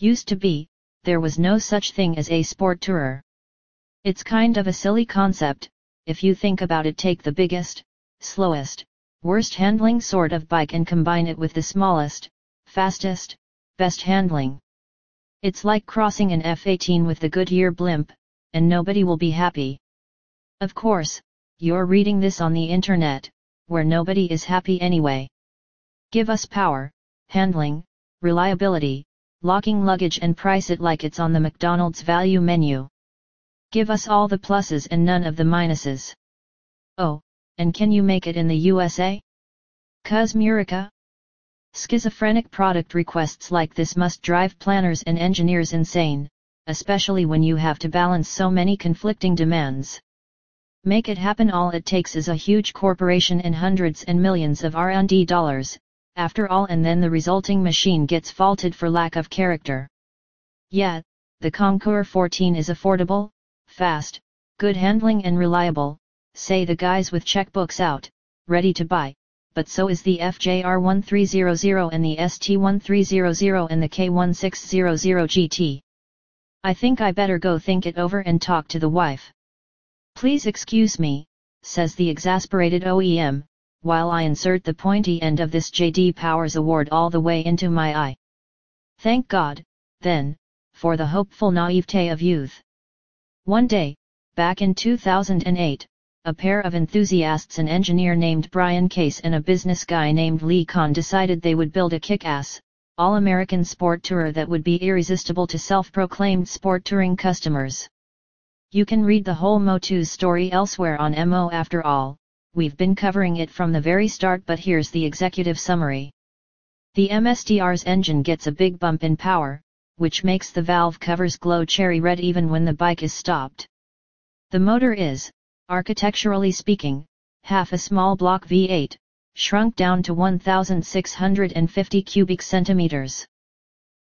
Used to be, there was no such thing as a sport tourer. It's kind of a silly concept, if you think about it take the biggest, slowest, worst handling sort of bike and combine it with the smallest, fastest, best handling. It's like crossing an F-18 with the Goodyear blimp, and nobody will be happy. Of course, you're reading this on the internet, where nobody is happy anyway. Give us power, handling, reliability, locking luggage and price it like it's on the McDonald's value menu. Give us all the pluses and none of the minuses. Oh, and can you make it in the USA? Cuz Murica? Schizophrenic product requests like this must drive planners and engineers insane, especially when you have to balance so many conflicting demands. Make it happen all it takes is a huge corporation and hundreds and millions of R&D dollars, after all and then the resulting machine gets faulted for lack of character. Yet, the Concours 14 is affordable, fast, good handling and reliable, say the guys with checkbooks out, ready to buy, but so is the FJR 1300 and the ST 1300 and the K1600 GT. I think I better go think it over and talk to the wife. Please excuse me, says the exasperated OEM, while I insert the pointy end of this JD Powers award all the way into my eye. Thank God, then, for the hopeful naivete of youth. One day, back in 2008, a pair of enthusiasts an engineer named Brian Case and a business guy named Lee Conn decided they would build a kick-ass, all-American sport tourer that would be irresistible to self-proclaimed sport touring customers. You can read the whole Motus story elsewhere on MO after all, we've been covering it from the very start but here's the executive summary. The MSTR's engine gets a big bump in power, which makes the valve covers glow cherry red even when the bike is stopped. The motor is, architecturally speaking, half a small block V8, shrunk down to 1650 cubic centimeters.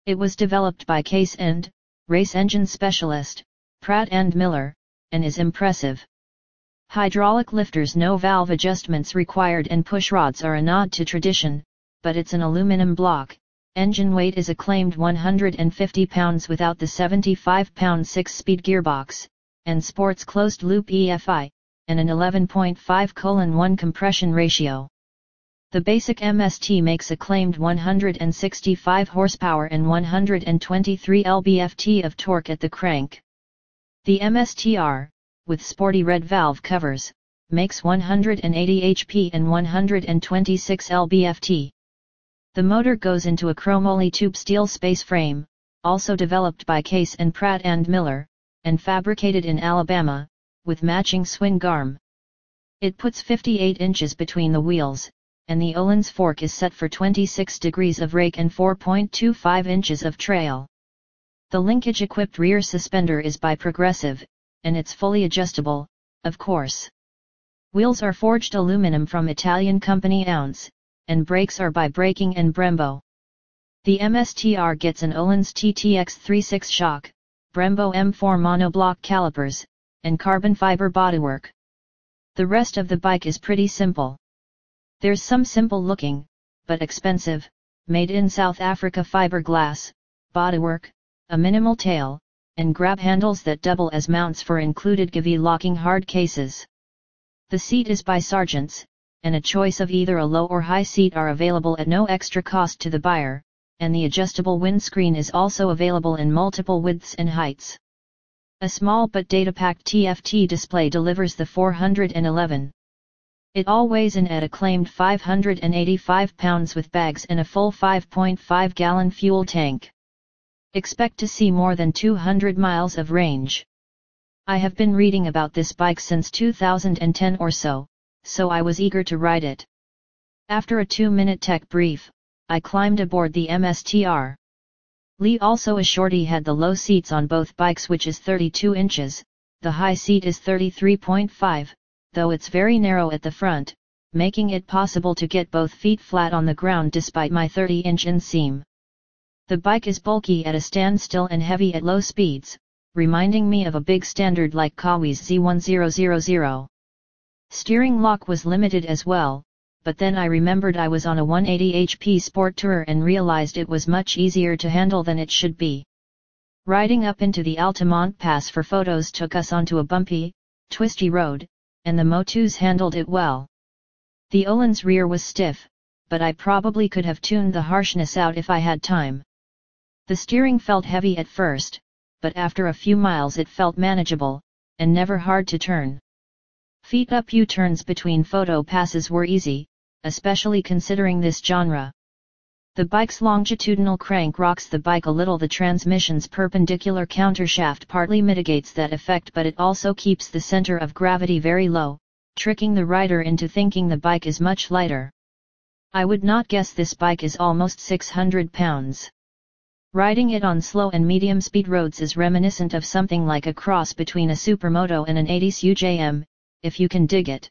It was developed by Case and, race engine specialist, Pratt and Miller, and is impressive. Hydraulic lifters no valve adjustments required and push rods are a nod to tradition, but it's an aluminum block, engine weight is a claimed 150 pounds without the 75 pound 6-speed gearbox, and sports closed loop EFI, and an 11.5 1 compression ratio. The basic MST makes a claimed 165 horsepower and 123 lb-ft of torque at the crank. The MSTR, with sporty red valve covers, makes 180 HP and 126 lb-ft. The motor goes into a chromoly tube steel space frame, also developed by Case and Pratt and Miller, and fabricated in Alabama, with matching swing arm. It puts 58 inches between the wheels, and the Öhlins fork is set for 26 degrees of rake and 4.25 inches of trail. The linkage-equipped rear suspender is by Progressive, and it's fully adjustable, of course. Wheels are forged aluminum from Italian company Ounce, and brakes are by Braking and Brembo. The MSTR gets an Öhlins TTX 36 shock, Brembo M4 monoblock calipers, and carbon fiber bodywork. The rest of the bike is pretty simple. There's some simple looking, but expensive, made in South Africa fiberglass, bodywork, a minimal tail, and grab handles that double as mounts for included GIVI locking hard cases. The seat is by Sargents, and a choice of either a low or high seat are available at no extra cost to the buyer, and the adjustable windscreen is also available in multiple widths and heights. A small but data-packed TFT display delivers the 411. It all weighs in at a claimed 585 pounds with bags and a full 5.5 gallon fuel tank. Expect to see more than 200 miles of range. I have been reading about this bike since 2010 or so, so I was eager to ride it. After a two-minute tech brief, I climbed aboard the MSTR. Lee also assured he had the low seats on both bikes which is 32 inches, the high seat is 33.5, though it's very narrow at the front, making it possible to get both feet flat on the ground despite my 30-inch inseam. The bike is bulky at a standstill and heavy at low speeds, reminding me of a big standard like Kawi's Z1000. Steering lock was limited as well, but then I remembered I was on a 180 HP sport tourer and realized it was much easier to handle than it should be. Riding up into the Altamont Pass for photos took us onto a bumpy, twisty road, and the Motus handled it well. The Öhlins rear was stiff, but I probably could have tuned the harshness out if I had time. The steering felt heavy at first, but after a few miles it felt manageable, and never hard to turn. Feet up U-turns between photo passes were easy, especially considering this genre. The bike's longitudinal crank rocks the bike a little the transmission's perpendicular countershaft partly mitigates that effect but it also keeps the center of gravity very low, tricking the rider into thinking the bike is much lighter. I would not guess this bike is almost 600 pounds. Riding it on slow and medium speed roads is reminiscent of something like a cross between a supermoto and an 80s UJM, if you can dig it.